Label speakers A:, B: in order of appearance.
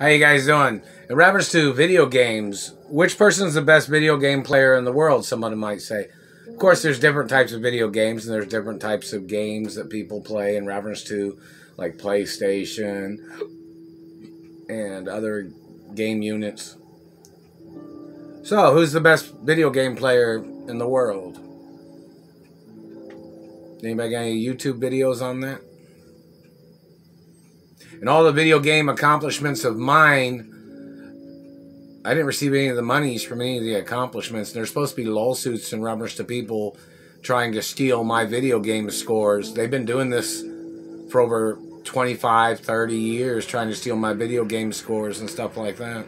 A: How you guys doing? In reference to video games, which person is the best video game player in the world? Somebody might say. Of course, there's different types of video games, and there's different types of games that people play in reference to, like PlayStation and other game units. So, who's the best video game player in the world? Anybody got any YouTube videos on that? And all the video game accomplishments of mine, I didn't receive any of the monies from any of the accomplishments. There's supposed to be lawsuits and reference to people trying to steal my video game scores. They've been doing this for over 25, 30 years, trying to steal my video game scores and stuff like that.